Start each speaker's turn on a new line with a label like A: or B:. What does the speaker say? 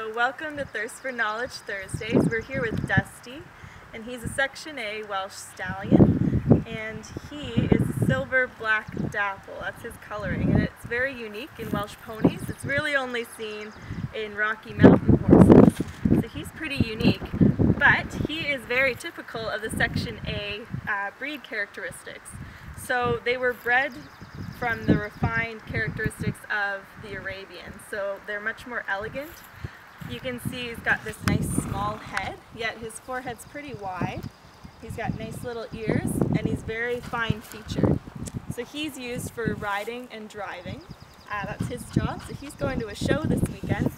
A: So welcome to Thirst for Knowledge Thursdays. We're here with Dusty, and he's a Section A Welsh Stallion, and he is silver black dapple. That's his coloring, and it's very unique in Welsh ponies. It's really only seen in Rocky Mountain horses, so he's pretty unique. But he is very typical of the Section A uh, breed characteristics. So they were bred from the refined characteristics of the Arabian. So they're much more elegant. You can see he's got this nice small head, yet his forehead's pretty wide. He's got nice little ears, and he's very fine featured. So he's used for riding and driving. Uh, that's his job. So he's going to a show this weekend,